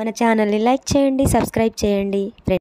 మన ఛానల్ని లైక్ చేయండి సబ్స్క్రైబ్ చేయండి. ఫ్రెండ్స్